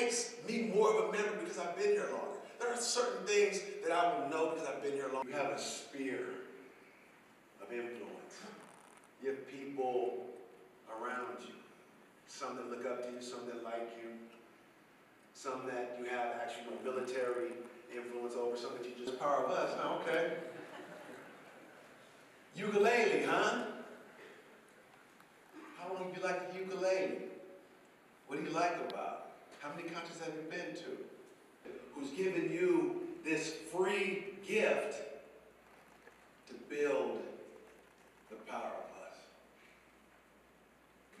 makes me more of a member because I've been here longer. There are certain things that I will know because I've been here longer. You have a sphere of influence. You have people around you. Some that look up to you, some that like you, some that you have actually military influence over, some that you just power of us. Huh? Okay. Ukulele, huh? How long have you liked the ukulele? What do you like about it? How many countries have you been to? Who's given you this free gift to build the power of us.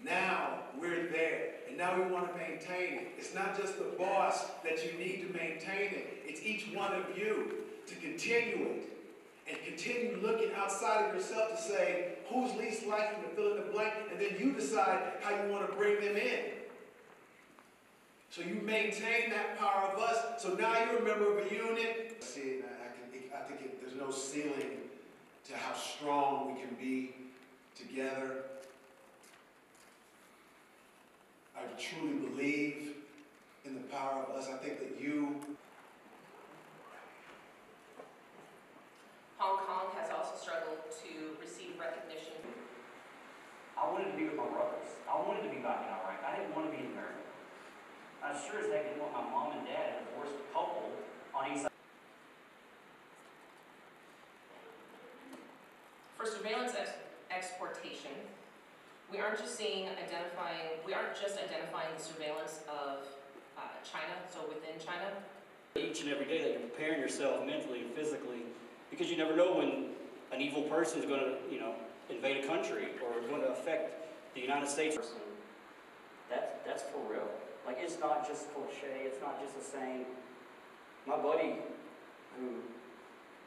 Now we're there, and now we want to maintain it. It's not just the boss that you need to maintain it, it's each one of you to continue it and continue looking outside of yourself to say who's least likely to fill in the blank, and then you decide how you want to bring them in. So you maintain that power of us. So now you're a member of a unit. See, I, can, I think it, there's no ceiling to how strong we can be together. I truly believe in the power of us. I think that you Hong Kong has also struggled to receive recognition. I wanted to be with my brothers. I wanted to be back in Iraq. I didn't want to be in America. I sure as heck didn't want my mom and dad, a divorced couple, on each side. For surveillance ex exportation, we aren't just seeing identifying, we aren't just identifying the surveillance of uh, China, so within China. Each and every day that you're preparing yourself mentally and physically because you never know when an evil person is going to, you know, invade a country or going to affect the United States. That's, that's for real. Like, it's not just cliche, it's not just a saying. My buddy, who,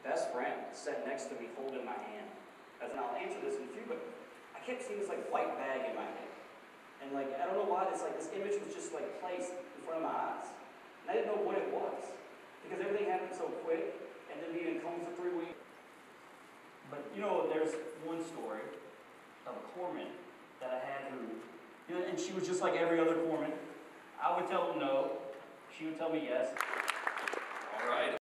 best friend, sat next to me holding my hand. As and I'll answer this in a few, but I kept seeing this like white bag in my head. And like, I don't know why, this like this image was just like placed in front of my eyes. And I didn't know what it was. Because everything happened so quick and then being in coma for three weeks. But you know, there's one story of a corpsman that I had who, you know, and she was just like every other corpsman. I would tell them no, she would tell me yes. All right.